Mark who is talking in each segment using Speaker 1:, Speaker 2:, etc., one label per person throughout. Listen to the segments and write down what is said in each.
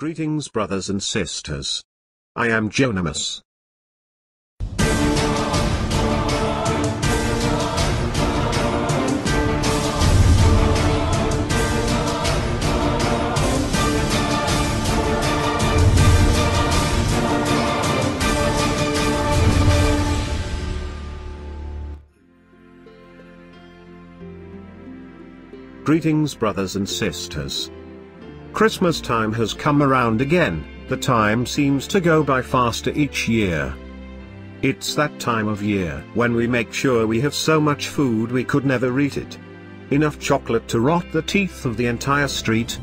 Speaker 1: Greetings brothers and sisters. I am Anonymous. Greetings brothers and sisters. Christmas time has come around again, the time seems to go by faster each year. It's that time of year when we make sure we have so much food we could never eat it. Enough chocolate to rot the teeth of the entire street.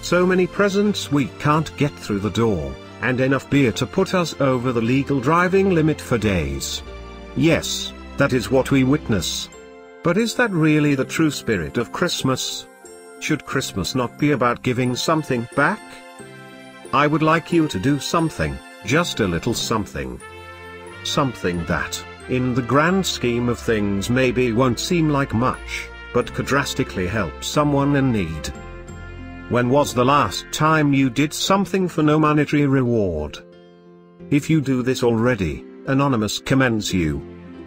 Speaker 1: So many presents we can't get through the door, and enough beer to put us over the legal driving limit for days. Yes, that is what we witness. But is that really the true spirit of Christmas? Should Christmas not be about giving something back? I would like you to do something, just a little something. Something that, in the grand scheme of things maybe won't seem like much, but could drastically help someone in need. When was the last time you did something for no monetary reward? If you do this already, Anonymous commends you.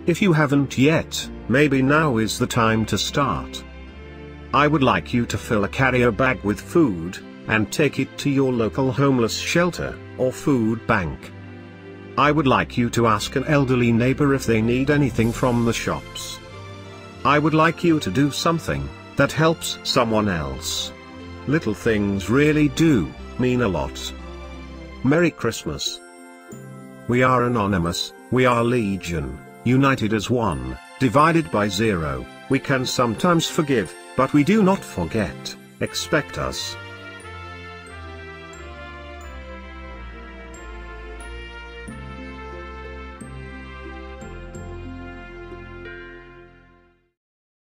Speaker 1: If you haven't yet, maybe now is the time to start. I would like you to fill a carrier bag with food, and take it to your local homeless shelter, or food bank. I would like you to ask an elderly neighbor if they need anything from the shops. I would like you to do something that helps someone else. Little things really do mean a lot. Merry Christmas. We are anonymous, we are legion, united as one, divided by zero, we can sometimes forgive, but we do not forget, expect us.